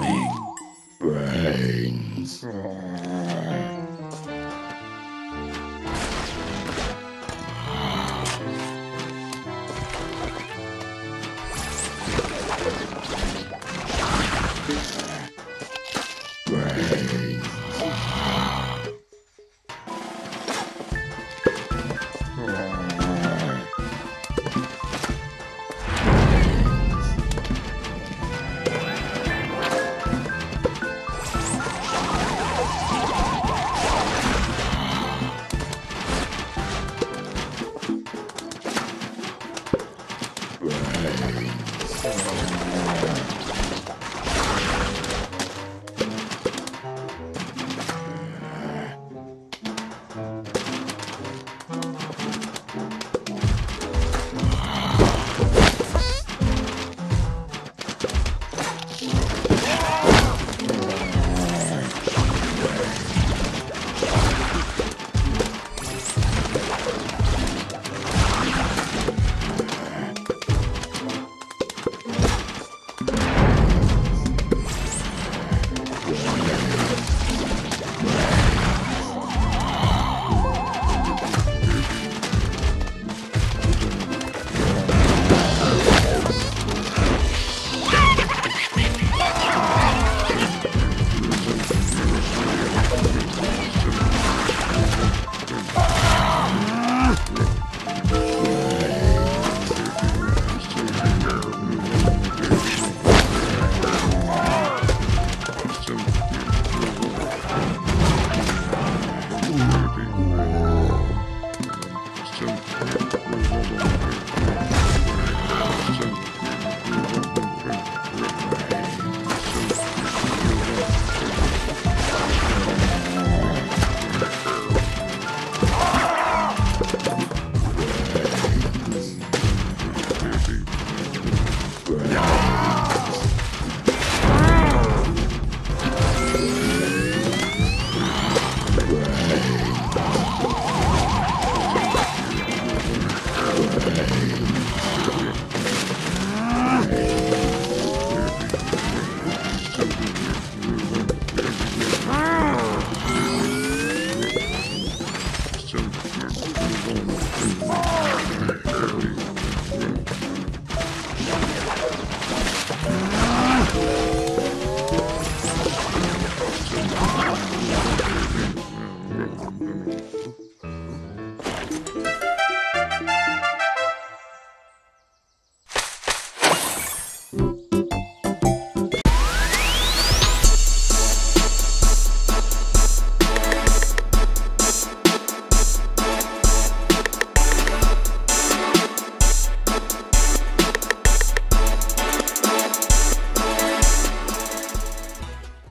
coming. Brains. You